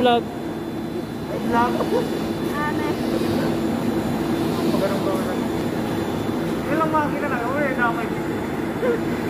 vlog. Ay, lang. Ane. Ganun ba ganun? Yun lang makakita na. Uy, damay. Ano